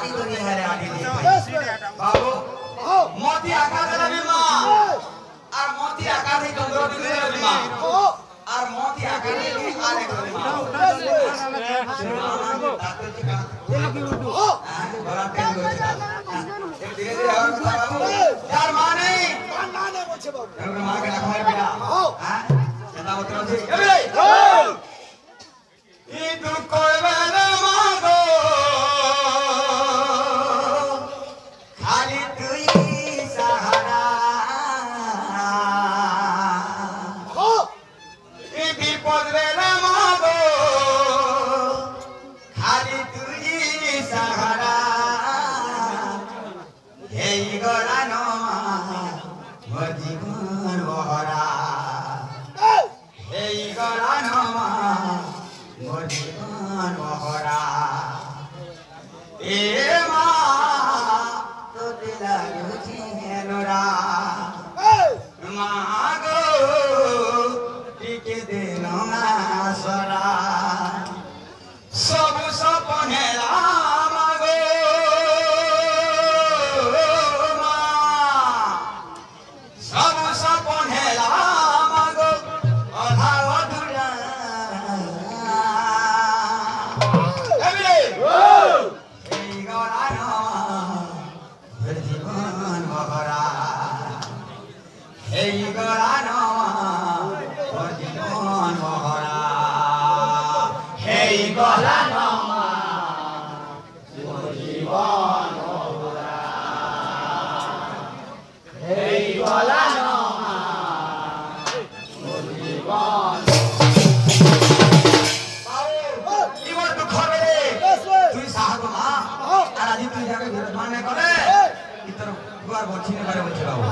মা yes. আর মা আর মা মা তার বাবু। মাকে ডাকা হয় তোতে লাগুছি হেলোরা এই গড়ানো জীবন দুঃখ রে yes, sir. তুই সাহায্য মা। আর আজি তুই যাকে বিরোধ মানে করে. ইতর গুয়ার বলছি না করে বলছি বাবু